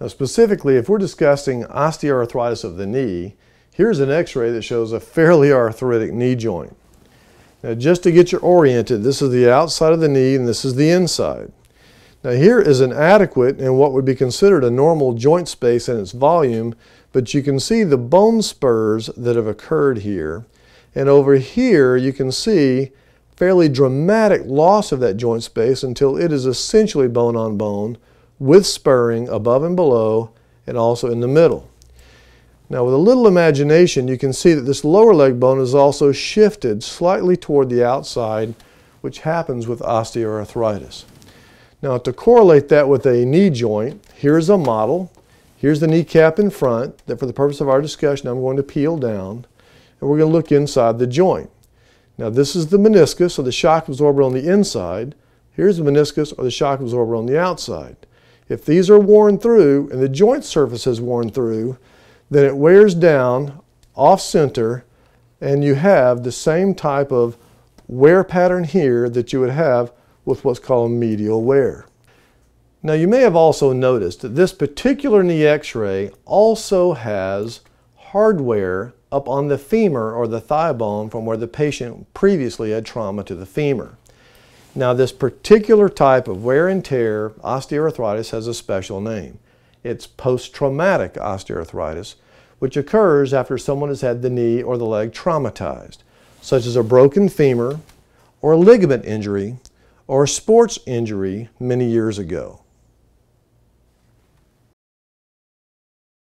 Now specifically, if we're discussing osteoarthritis of the knee, here's an x-ray that shows a fairly arthritic knee joint. Now just to get you oriented, this is the outside of the knee and this is the inside. Now here is an adequate and what would be considered a normal joint space in its volume, but you can see the bone spurs that have occurred here. And over here you can see fairly dramatic loss of that joint space until it is essentially bone on bone with spurring above and below and also in the middle. Now with a little imagination you can see that this lower leg bone is also shifted slightly toward the outside which happens with osteoarthritis. Now to correlate that with a knee joint, here's a model. Here's the kneecap in front that for the purpose of our discussion I'm going to peel down and we're going to look inside the joint. Now this is the meniscus or the shock absorber on the inside. Here's the meniscus or the shock absorber on the outside. If these are worn through and the joint surface is worn through, then it wears down off center and you have the same type of wear pattern here that you would have with what's called medial wear. Now you may have also noticed that this particular knee x-ray also has hardware up on the femur or the thigh bone from where the patient previously had trauma to the femur. Now this particular type of wear and tear osteoarthritis has a special name. It's post-traumatic osteoarthritis, which occurs after someone has had the knee or the leg traumatized, such as a broken femur or a ligament injury or a sports injury many years ago.